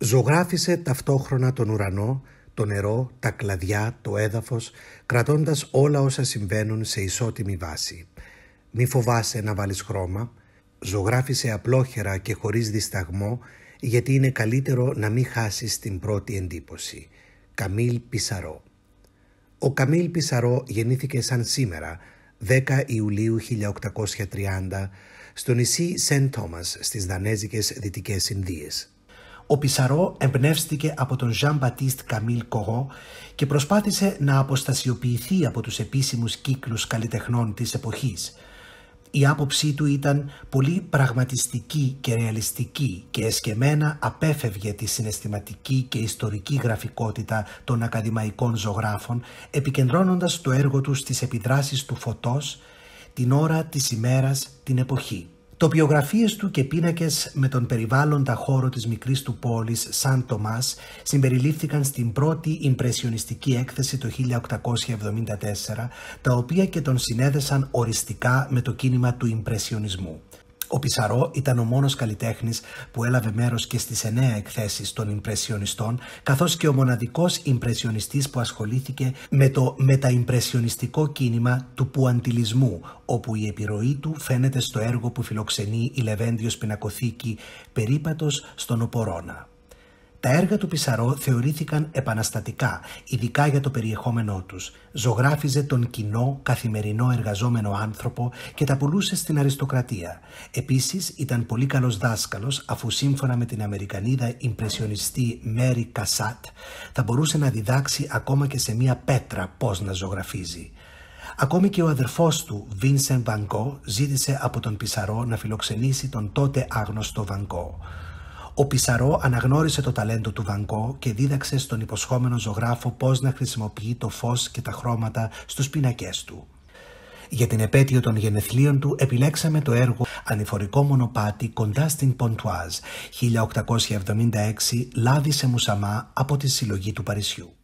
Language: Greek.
Ζωγράφισε ταυτόχρονα τον ουρανό, το νερό, τα κλαδιά, το έδαφος, κρατώντας όλα όσα συμβαίνουν σε ισότιμη βάση. Μη φοβάσαι να βάλεις χρώμα, ζωγράφισε απλόχερα και χωρίς δισταγμό, γιατί είναι καλύτερο να μην χάσεις την πρώτη εντύπωση. Καμίλ Πισαρό Ο Καμίλ Πισαρό γεννήθηκε σαν σήμερα, 10 Ιουλίου 1830, στο νησί Σεν Τόμας στις Δανέζικες Δυτικές Ινδίες. Ο Πισαρό εμπνεύστηκε από τον Jean Baptiste Camille Corot και προσπάθησε να αποστασιοποιηθεί από τους επίσημους κύκλους καλλιτεχνών της εποχής. Η άποψή του ήταν πολύ πραγματιστική και ρεαλιστική και εσκεμένα απέφευγε τη συναισθηματική και ιστορική γραφικότητα των ακαδημαϊκών ζωγράφων επικεντρώνοντας το έργο τους στις επιδράσεις του φωτός, την ώρα της ημέρας, την εποχή. Τοπιογραφίες του και πίνακες με τον περιβάλλοντα χώρο της μικρής του πόλης Σαν Τομάς συμπεριλήφθηκαν στην πρώτη ιμπρεσιονιστική έκθεση το 1874, τα οποία και τον συνέδεσαν οριστικά με το κίνημα του ιμπρεσιονισμού. Ο Πισαρό ήταν ο μόνος καλλιτέχνης που έλαβε μέρος και στις εννέα εκθέσεις των Ιμπρεσιονιστών, καθώς και ο μοναδικός Ιμπρεσιονιστής που ασχολήθηκε με το μεταϊμπρεσιονιστικό κίνημα του πουαντιλισμού, όπου η επιρροή του φαίνεται στο έργο που φιλοξενεί η Λεβέντιος Πινακοθήκη «Περίπατος στον Οπορώνα». Τα έργα του Πισαρό θεωρήθηκαν επαναστατικά, ειδικά για το περιεχόμενό τους. Ζωγράφιζε τον κοινό, καθημερινό εργαζόμενο άνθρωπο και τα πουλούσε στην αριστοκρατία. Επίσης ήταν πολύ καλός δάσκαλος, αφού σύμφωνα με την Αμερικανίδα ιμπρεσιονιστή Μέρι Κασάτ θα μπορούσε να διδάξει ακόμα και σε μία πέτρα πώς να ζωγραφίζει. Ακόμη και ο αδερφός του, Βίνσεν Βανκό, ζήτησε από τον Πισαρό να φιλοξενήσει τον τότε άγνωστο Βανκό. Ο Πισαρό αναγνώρισε το ταλέντο του Βανκό και δίδαξε στον υποσχόμενο ζωγράφο πώς να χρησιμοποιεί το φως και τα χρώματα στους πίνακές του. Για την επέτειο των γενεθλίων του επιλέξαμε το έργο «Ανηφορικό μονοπάτι κοντά στην Ποντουάζ» 1876 «Λάδι σε Μουσαμά» από τη συλλογή του Παρισιού.